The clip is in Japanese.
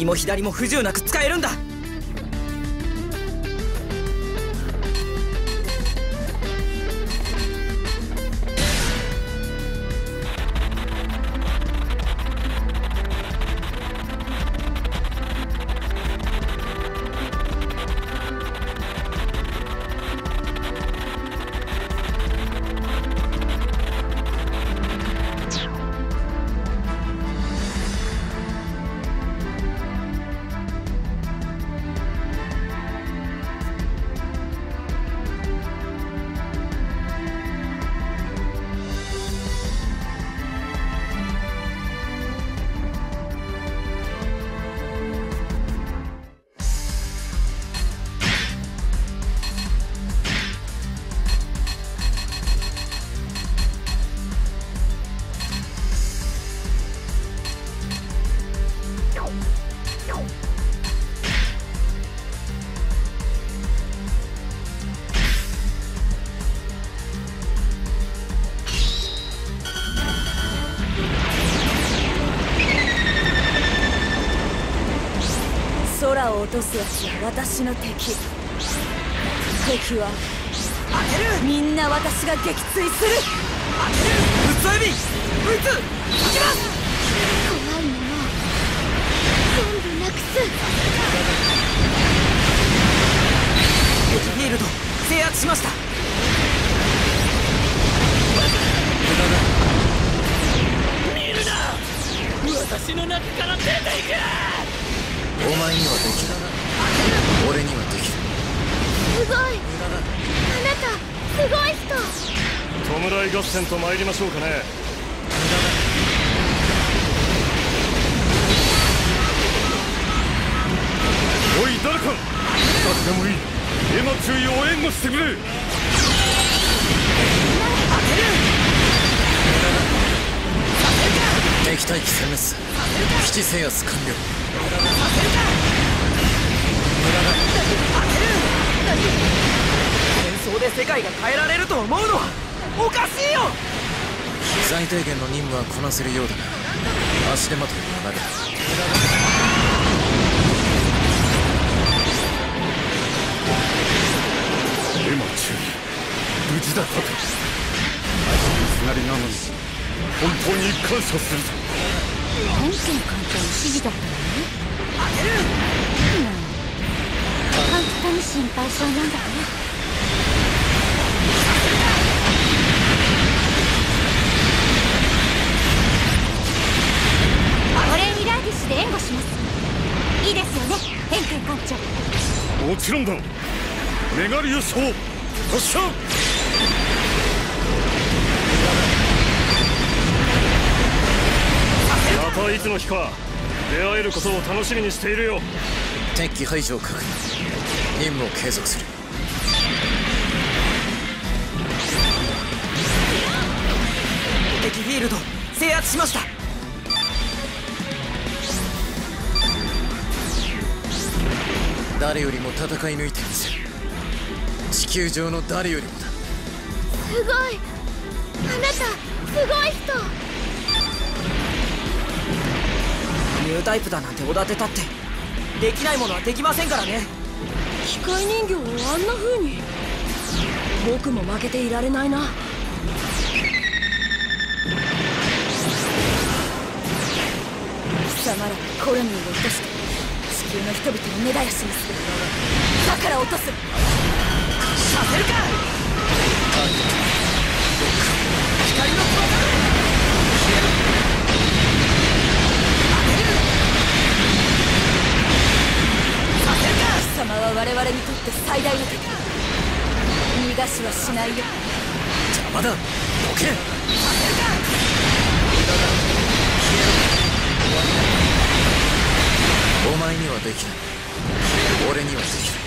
右も左も不自由なく使えるんだ。を落とすやつは私の敵。敵はみんな私が撃墜する。ぶつエビ撃つ行きます！怖いもの全部なくす。敵フィールド制圧しました。見るな。私の中から出ていくお前にはできる。俺にはできる。すごいあなたすごい人。弔い合戦と参りましょうかね。おい誰か。誰でもいい。エマ注意を援護してくれ。敵対機殲滅基地制圧完了。戦争で世界が変えられると思うのはおかしいよ！最低限の任務はこなせるようだが足手まといにはなる。注意。無事だったと。つなりなのに本当に感謝するぞ。本県艦長の指示だったのね本当に心配性なん。だねお礼にラーディッシュで援護しますいいですよね偏見艦長もちろん。だメガリウス砲発射またいつの日か出会えることを楽しみにしているよ。敵機排除を確認。任務を継続する。敵フィールド制圧しました。誰よりも戦い抜いてみせる。地球上の誰よりもだ。すごい。あなたすごい人ニュータイプだなんておだてたって。できないものはできませんからね。機械人形をあんな風に。僕も負けていられないな。貴様らがコロニーを落として地球の人々を根絶やしにする。だから落とす。我々にとって最大の敵逃がしはしないよ。邪魔だ。どけ。お前にはできない。俺にはできる